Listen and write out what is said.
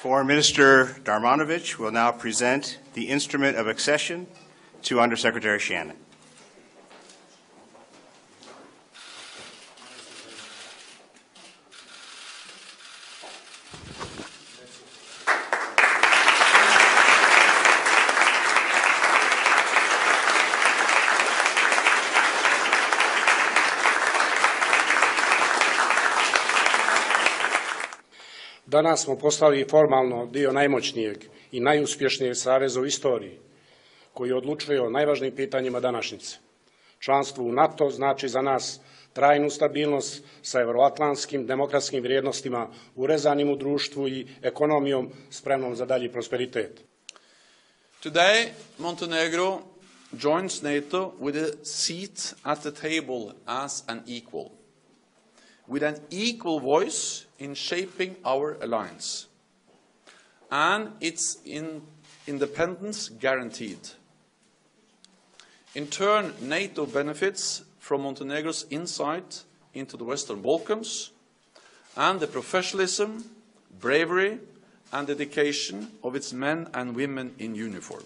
Foreign Minister Darmanovich will now present the instrument of accession to Undersecretary Shannon. Danas smo postali formalno dio najmoćnijeg i najuspješnijeg saveza u istoriji, koji odlučuje o najvažnijim pitanjima današnjice. Članstvo u NATO znači za nas trajnu stabilnost sa evroatlantskim demokratskim vrijednostima urezanim u društvu i ekonomijom spremnom za dalji prosperitet. Today, Montenegro joins NATO with a seat at the table as an equal, with an equal voice in shaping our alliance, and its in independence guaranteed. In turn, NATO benefits from Montenegro's insight into the Western Balkans and the professionalism, bravery, and dedication of its men and women in uniform.